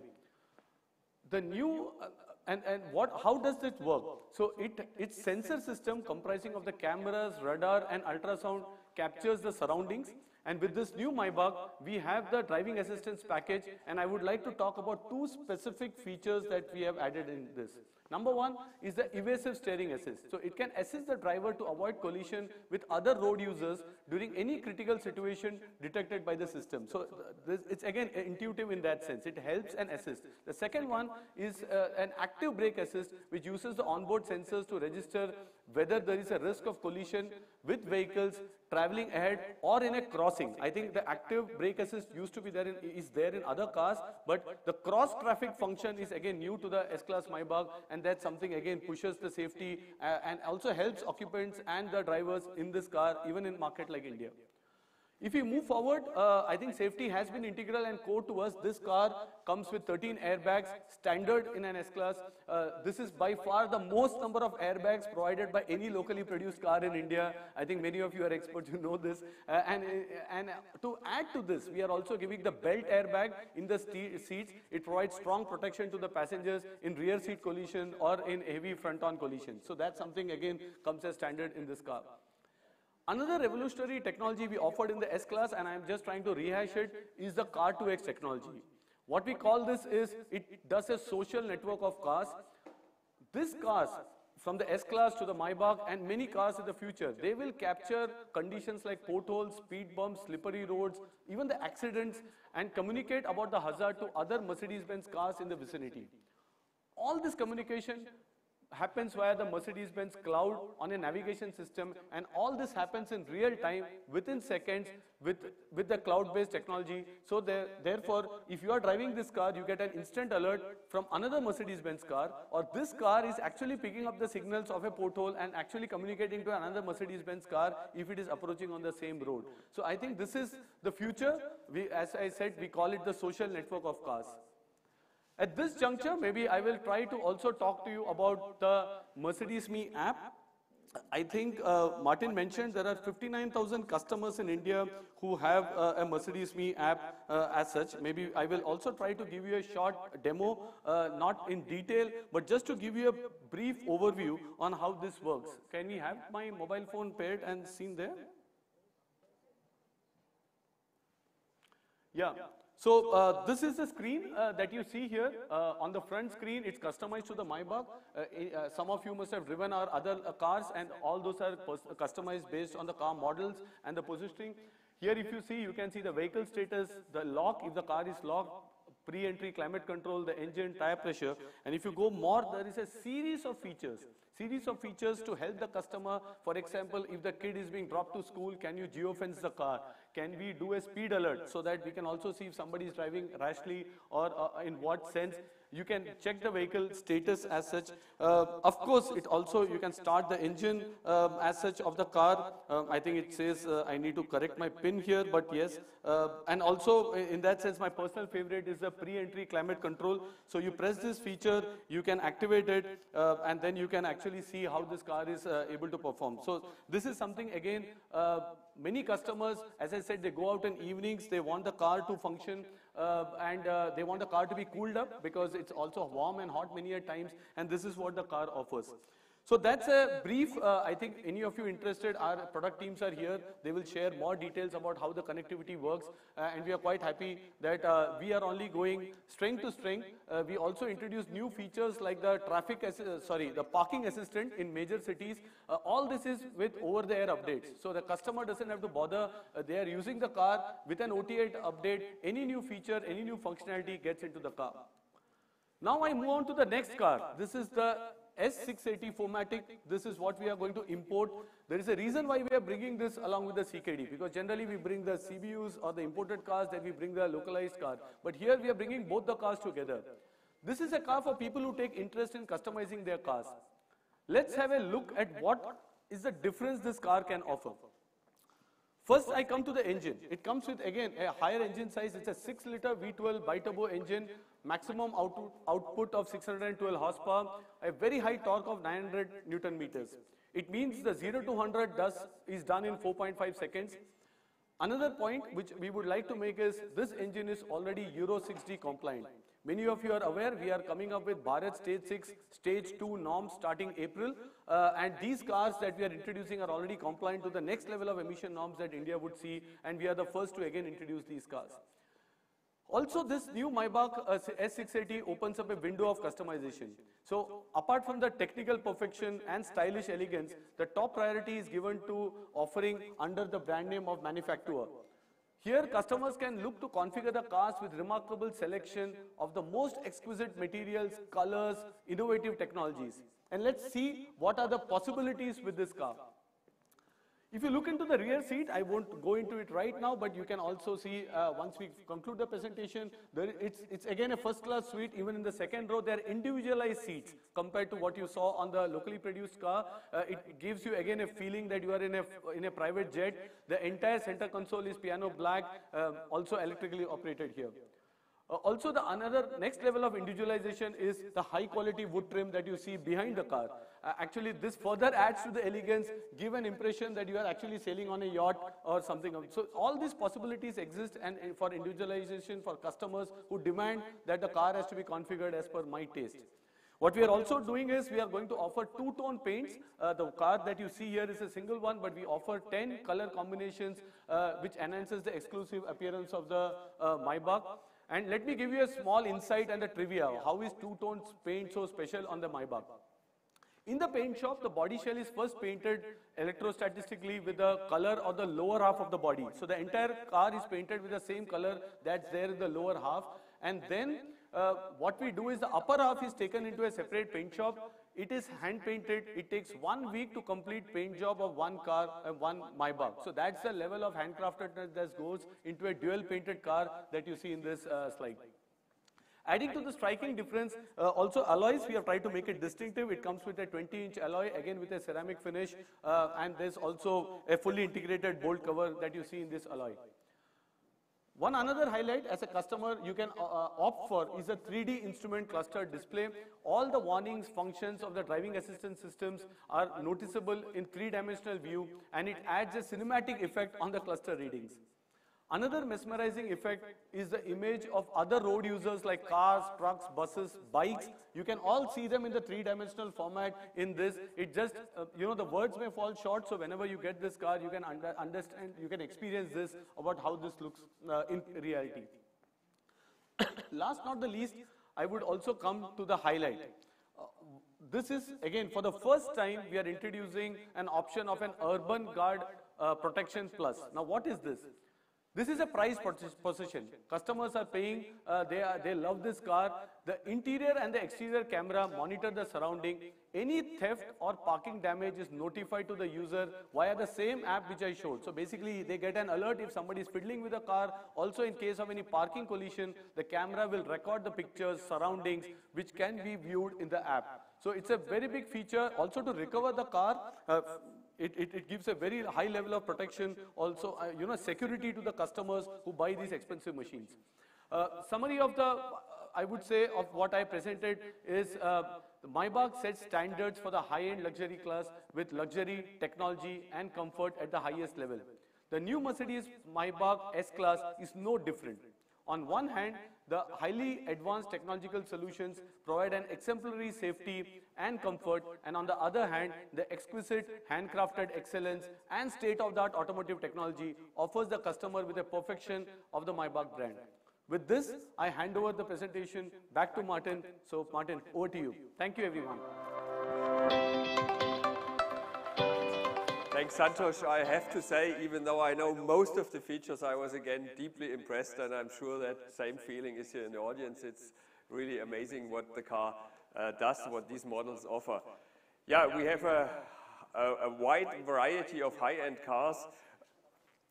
The new uh, and, and what, how does it work? So it, its sensor system comprising of the cameras, radar and ultrasound captures the surroundings. And with this new Maybach, we have the driving assistance package and I would like to talk about two specific features that we have added in this. Number one is the evasive steering assist. So it can assist the driver to avoid collision with other road users during any critical situation detected by the system. So this, it's again intuitive in that sense. It helps and assists. The second one is uh, an active brake assist which uses the onboard sensors to register whether there is a risk of collision with vehicles traveling ahead or in a crossing. I think the active brake assist used to be there in, is there in other cars, but the cross traffic function is again new to the S-Class Maybach and that's something again pushes the safety uh, and also helps occupants and the drivers in this car even in market like India. If we move forward, uh, I think safety has been integral and core to us. This car comes with 13 airbags, standard in an S-Class. Uh, this is by far the most number of airbags provided by any locally produced car in India. I think many of you are experts, you know this. Uh, and, and to add to this, we are also giving the belt airbag in the seats. It provides strong protection to the passengers in rear seat collision or in heavy front-on collision. So that's something, again, comes as standard in this car. Another revolutionary technology we offered in the S-Class, and I'm just trying to rehash it, is the Car2X technology. What we call this is, it does a social network of cars. This cars, from the S-Class to the Maybach and many cars in the future, they will capture conditions like potholes, speed bumps, slippery roads, even the accidents, and communicate about the hazard to other Mercedes-Benz cars in the vicinity. All this communication happens via the Mercedes-Benz cloud on a navigation system and all this happens in real time within seconds with, with the cloud-based technology. So there, therefore, if you are driving this car, you get an instant alert from another Mercedes-Benz car or this car is actually picking up the signals of a porthole and actually communicating to another Mercedes-Benz car if it is approaching on the same road. So I think this is the future. We, as I said, we call it the social network of cars. At this juncture, maybe I will try to also talk to you about the Mercedes Me app. I think uh, Martin mentioned there are 59,000 customers in India who have uh, a Mercedes Me app uh, as such. Maybe I will also try to give you a short demo, uh, not in detail, but just to give you a brief overview on how this works. Can we have my mobile phone paired and seen there? Yeah. So uh, this is the screen uh, that you see here. Uh, on the front screen, it's customized to the Maybach. Uh, uh, some of you must have driven our other uh, cars and all those are customized based on the car models and the positioning. Here if you see, you can see the vehicle status, the lock, if the car is locked, pre-entry climate control, the engine, tire pressure. And if you go more, there is a series of features series of features to help the customer. For example, if the kid is being dropped to school, can you geofence the car? Can we do a speed alert so that we can also see if somebody is driving rashly or uh, in what sense? You can check the vehicle status as such. Uh, of course, it also, you can start the engine um, as such of the car. Um, I think it says uh, I need to correct my pin here, but yes. Uh, and also, in that sense, my personal favorite is the pre-entry climate control. So you press this feature, you can activate it, uh, and then you can actually see how this car is uh, able to perform. So this is something, again, uh, many customers, as I said, they go out in evenings, they want the car to function uh, and uh, they want the car to be cooled up because it's also warm and hot many at times, and this is what the car offers. So that's a brief, uh, I think any of you interested, our product teams are here. They will share more details about how the connectivity works. Uh, and we are quite happy that uh, we are only going strength to strength. Uh, we also introduced new features like the traffic, uh, sorry, the parking assistant in major cities. Uh, all this is with over-the-air updates. So the customer doesn't have to bother. they are using the car with an OTA update. Any new feature, any new functionality gets into the car. Now I move on to the next car. This is the S680 4MATIC, this is what we are going to import. There is a reason why we are bringing this along with the CKD, because generally we bring the CBUs or the imported cars, then we bring the localized car. But here we are bringing both the cars together. This is a car for people who take interest in customizing their cars. Let's have a look at what is the difference this car can offer. First, I come to the engine. It comes with, again, a higher engine size. It's a 6-liter V12 bi-turbo engine, maximum output, output of 612 horsepower, a very high torque of 900 newton meters. It means the 0 to 100 does, is done in 4.5 seconds. Another point which we would like to make is this engine is already Euro 6D compliant. Many of you are aware we are coming up with Bharat Stage 6, Stage 2 norms starting April. Uh, and these cars that we are introducing are already compliant to the next level of emission norms that India would see. And we are the first to again introduce these cars. Also, this new Maybach uh, S680 opens up a window of customization. So, apart from the technical perfection and stylish elegance, the top priority is given to offering under the brand name of manufacturer. Here, customers can look to configure the cars with remarkable selection of the most exquisite materials, colors, innovative technologies. And let's see what are the possibilities with this car. If you look into the rear seat, I won't go into it right now, but you can also see uh, once we conclude the presentation, there, it's, it's again a first class suite. Even in the second row, they're individualized seats compared to what you saw on the locally produced car. Uh, it gives you again a feeling that you are in a, in a private jet. The entire center console is piano black, uh, also electrically operated here. Uh, also, the another next level of individualization is the high quality wood trim that you see behind the car. Uh, actually, this further adds to the elegance, give an impression that you are actually sailing on a yacht or something. So, all these possibilities exist and, for individualization for customers who demand that the car has to be configured as per my taste. What we are also doing is we are going to offer two-tone paints. Uh, the car that you see here is a single one, but we offer 10 color combinations uh, which enhances the exclusive appearance of the uh, Maybach. And let me give you a small insight and a trivia. How is two-tone paint so special on the Maybach? In the paint shop, the body shell is first painted electrostatically with the color of the lower half of the body. So the entire car is painted with the same color that's there in the lower half. And then uh, what we do is the upper half is taken into a separate paint shop. It is hand painted. It takes one week to complete paint job of one car, uh, one Maybach. So that's the level of handcraftedness that goes into a dual painted car that you see in this uh, slide. Adding to the striking difference, uh, also alloys, we have tried to make it distinctive. It comes with a 20-inch alloy, again with a ceramic finish, uh, and there's also a fully integrated bolt cover that you see in this alloy. One another highlight as a customer you can uh, uh, opt for is a 3D instrument cluster display. All the warnings, functions of the driving assistance systems are noticeable in three-dimensional view and it adds a cinematic effect on the cluster readings. Another mesmerizing effect is the image of other road users like cars, trucks, buses, bikes. You can all see them in the three-dimensional format in this. It just, uh, you know, the words may fall short, so whenever you get this car, you can under understand, you can experience this about how this looks uh, in reality. Last not the least, I would also come to the highlight. Uh, this is, again, for the first time, we are introducing an option of an Urban Guard uh, Protection Plus. Now, what is this? This is a price position. Customers are paying, uh, they, are, they love this car. The interior and the exterior camera monitor the surrounding. Any theft or parking damage is notified to the user via the same app which I showed. So basically they get an alert if somebody is fiddling with a car. Also in case of any parking collision, the camera will record the pictures, surroundings, which can be viewed in the app. So it's a very big feature. Also to recover the car, uh, it, it, it, gives a very high level of protection, also, uh, you know, security to the customers who buy these expensive machines. Uh, summary of the, I would say, of what I presented is uh, Maybach sets standards for the high-end luxury class with luxury, technology, and comfort at the highest level. The new Mercedes Maybach S-Class is no different. On one hand, the highly advanced technological solutions provide an exemplary safety and comfort, and on the other hand, the exquisite handcrafted excellence and state-of-the-art automotive technology offers the customer with a perfection of the Maybach brand. With this, I hand over the presentation back to Martin. So Martin, over to you. Thank you, everyone. Thanks, Santosh. I have to say, even though I know most of the features, I was again deeply impressed, and I'm sure that same feeling is here in the audience. It's really amazing what the car uh, does, what these models offer. Yeah, we have a, a, a wide variety of high-end cars,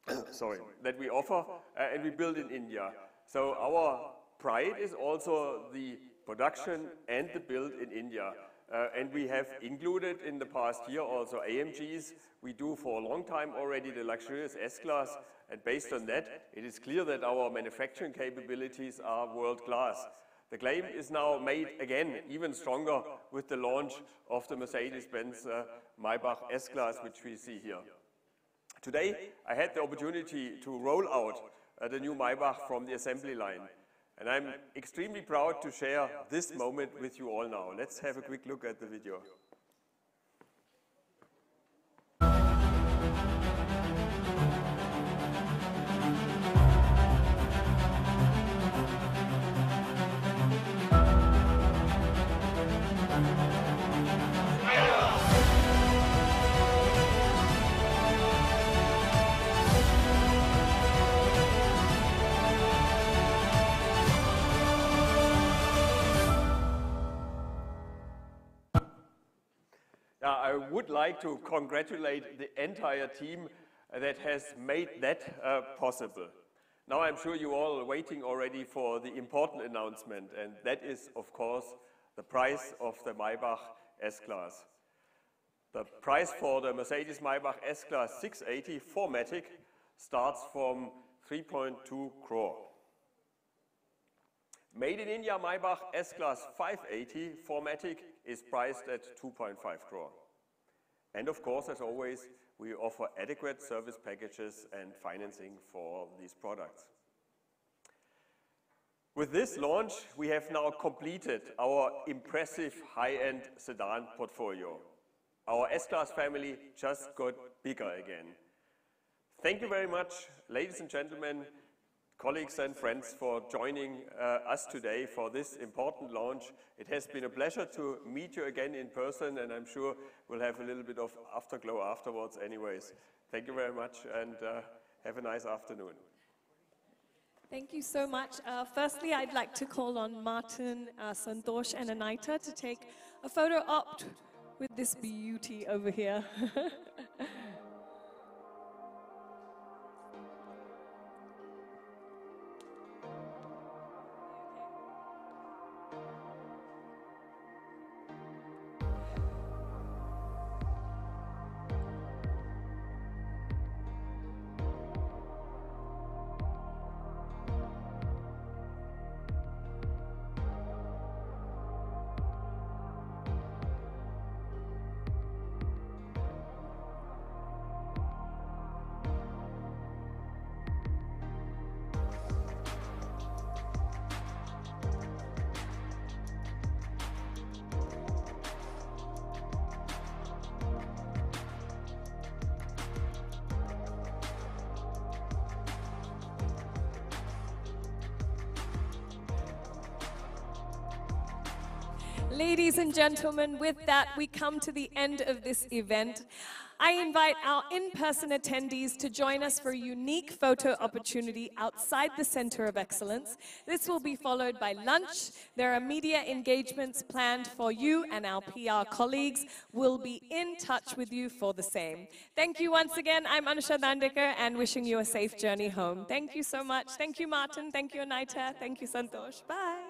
sorry, that we offer, uh, and we build in India. So our pride is also the production and the build in India. Uh, and we have included in the past year also AMGs. We do for a long time already the luxurious S-Class, and based on that, it is clear that our manufacturing capabilities are world-class. The claim is now made again even stronger with the launch of the Mercedes-Benz uh, Maybach S-Class, which we see here. Today, I had the opportunity to roll out uh, the new Maybach from the assembly line. And I'm extremely proud to share this moment with you all now. Let's have a quick look at the video. I would like to congratulate the entire team that has made that uh, possible. Now I'm sure you all are waiting already for the important announcement, and that is, of course, the price of the Maybach S-Class. The price for the Mercedes-Maybach S-Class 680 4MATIC starts from 3.2 crore. Made in India Maybach S-Class 580 4MATIC is priced at 2.5 crore. And of course, as always, we offer adequate service packages and financing for these products. With this launch, we have now completed our impressive high-end sedan portfolio. Our S-Class family just got bigger again. Thank you very much, ladies and gentlemen, colleagues and friends for joining uh, us today for this important launch. It has been a pleasure to meet you again in person and I'm sure we'll have a little bit of afterglow afterwards anyways. Thank you very much and uh, have a nice afternoon. Thank you so much. Uh, firstly, I'd like to call on Martin, uh, Santosh and Anita to take a photo op with this beauty over here. Ladies and gentlemen, with that, we come to the end of this event. I invite our in-person attendees to join us for a unique photo opportunity outside the Center of Excellence. This will be followed by lunch. There are media engagements planned for you and our PR colleagues. We'll be in touch with you for the same. Thank you once again. I'm Anusha Dandekar and wishing you a safe journey home. Thank you so much. Thank you, Martin. Thank you, Anita. Thank you, Santosh. Bye.